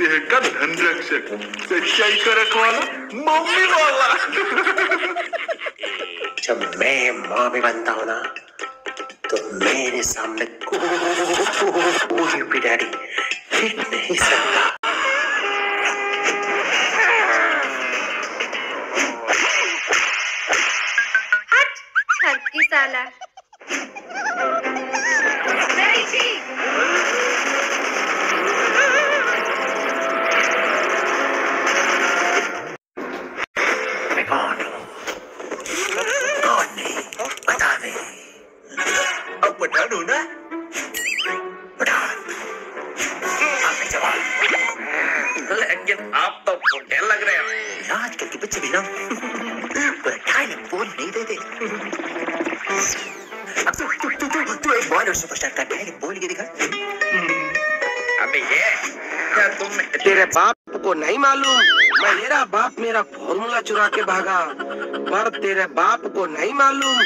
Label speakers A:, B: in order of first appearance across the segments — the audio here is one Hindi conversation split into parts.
A: ये का धन रक्षक सच्चाई का रखवाला मम्मी वाला।
B: जब मैं माँ भी बनता हूँ ना तो मेरे सामने कोई भी डैडी? टिक नहीं सकता।
C: हट हट की साला।
B: हो
D: ना
B: पठान आपने जवाब
D: लेकिन आप तो फुटे लग रहे हो।
B: आजकल के बच्चे भी ना पूरा टाइम बोल नहीं देते। अब तू तू तू तू तू एक बॉलर सुपरस्टार का डायरेक्ट बोल के दिखा।
D: अबे ये क्या तुम
E: तेरे बाप को नहीं मालूम? मेरा बाप मेरा फॉर्मूला चुरा के भागा। पर तेरे बाप को नहीं मालूम,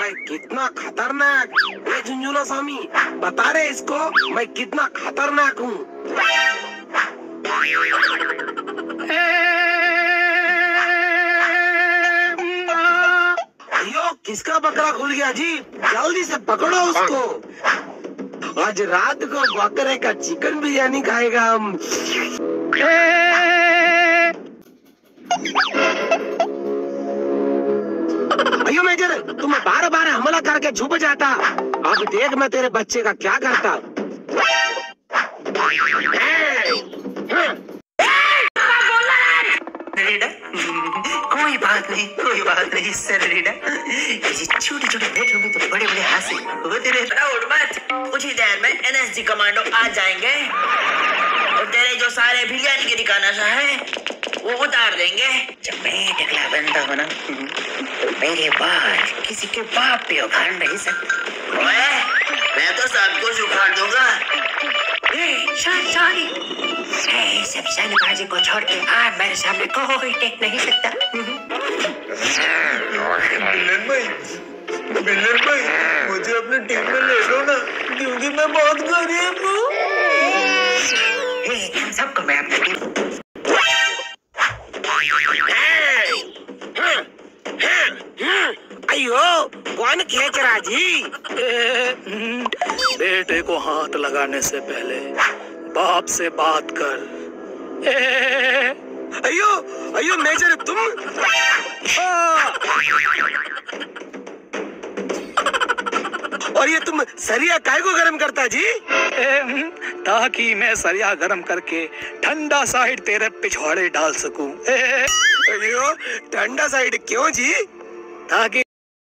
E: मैं कितना खतरनाक। ये झुंझुना स्वामी, बता रहे इसको, मैं कितना खतरनाक हूँ। अयो, किसका बकरा खुल गया जी? जल्दी से पकड़ो उसको। आज रात को बकरे का चिकन बिरयानी खाएगा हम। अयो मेजर तुम बार बार हमला करके छुप जाता। अब देख मैं तेरे बच्चे का क्या करता।
B: कोई बात नहीं कोई बात नहीं सर रीडा ये छोटे छोटे होंगे तो बड़े बड़े हासिल होते रहे
D: डाउट मत कुछ ही देर में एनएसजी कमांडो आ जाएँगे। और तेरे जो सारे बिरयानी के ठिकाना है वो उतार देंगे।
B: जब मैं टकला बनता हूँ ना तो मेरे बाद किसी के बाप पे उखाड़ नहीं सकते।
D: मैं तो सब कुछ उखाड़ दूँगा।
B: ए, सब शानबाजी को छोड़ के आज मेरे सामने कोई टेक नहीं सकता।
D: बिल्लन भाई बिल्लन भाई मुझे अपने टीम में ले लो ना क्योंकि मैं बहुत गरीब हूँ।
E: अयो कौन खींच रहा जी
F: बेटे को हाथ लगाने से पहले बाप से बात कर।
E: अयो अयो मेजर तुम? और ये तुम सरिया काय को गर्म करता जी?
F: ताकि मैं सरिया गर्म करके ठंडा साइड तेरे पिछवाड़े डाल सकूँ।
E: अयो ठंडा साइड क्यों जी?
F: ताकि